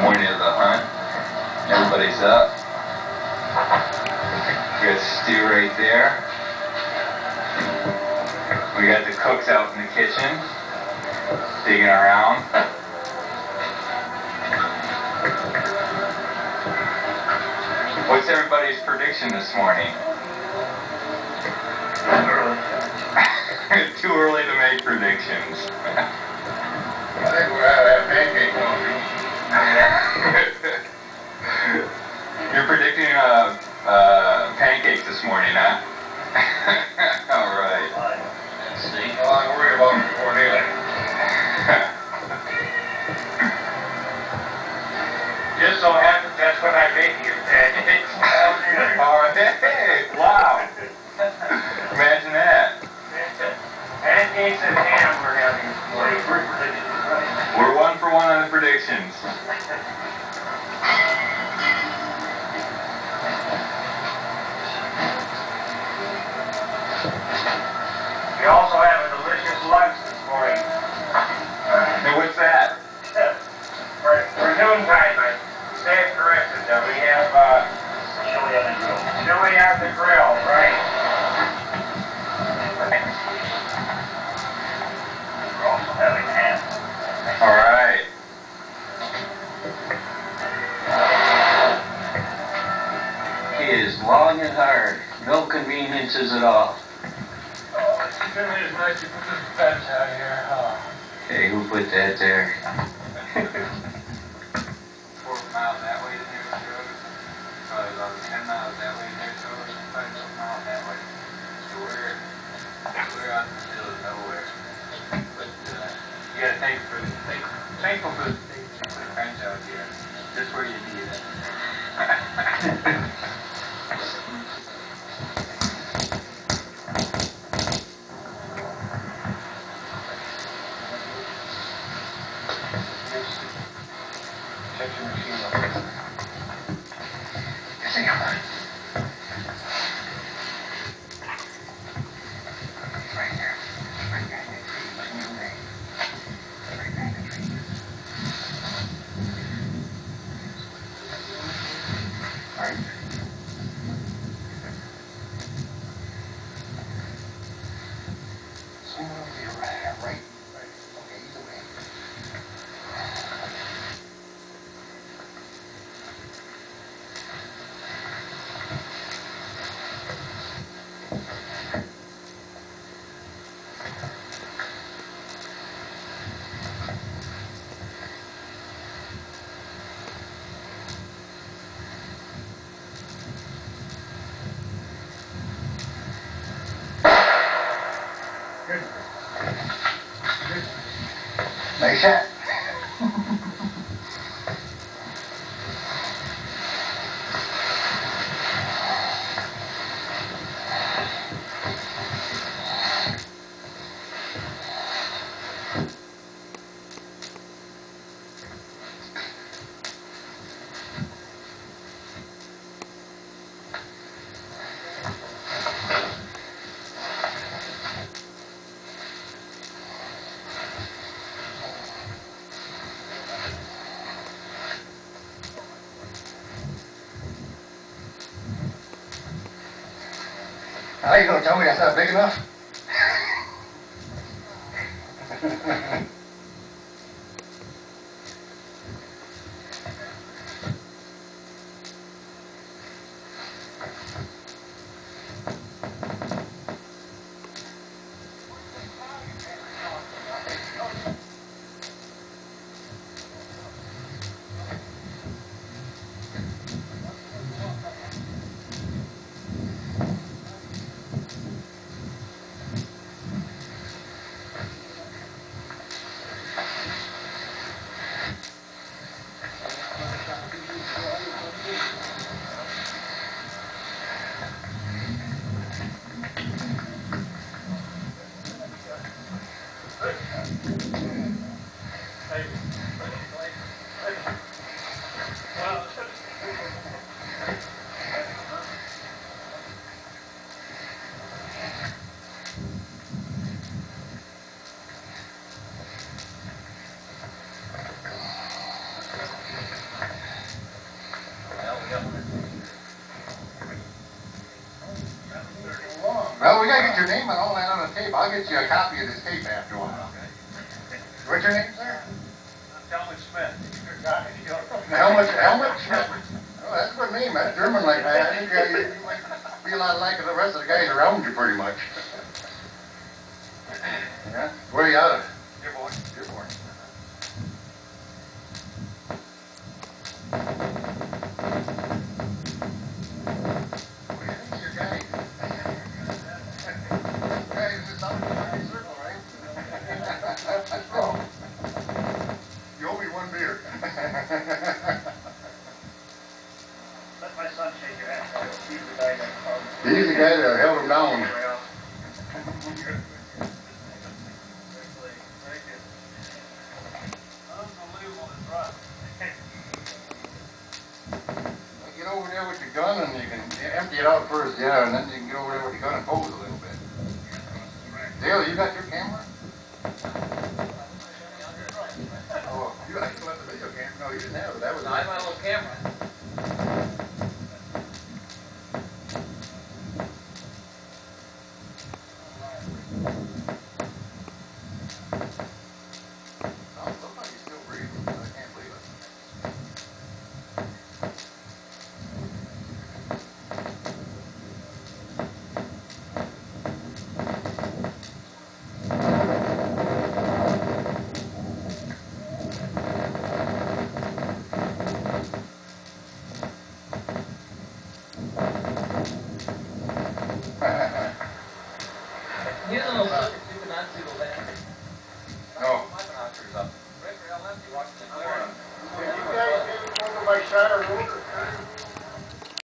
morning of the hunt. Everybody's up. We got Stu right there. We got the cooks out in the kitchen, digging around. What's everybody's prediction this morning? Too early to make predictions. chili on the grill, right? We're also having ham. All right. It is long and hard. No conveniences at all. Oh, it's certainly is nice you put this fence out here, huh? Hey, who put that there? out here. Just where you need it. Check your machine Senhor. 没事はい、どうも、ジャムヤさん、できます。Not big enough? name and all that on a tape. I'll get you a copy of this tape after a while. What's your name, sir? Helmut Smith. Helmut, Helmut Schmidt. Oh, that's a good name. That's German like that. I think uh, you, you might be a lot like the rest of the guys around you, pretty much. Yeah? Where are you out of? Dearborn. Dearborn. Let my son shake your hand. He's the guy that called. He's the guy that held him down. Get over there with your gun and you can empty it out first, yeah, and then you can get over there with your gun and pose a little bit. Dale, you got your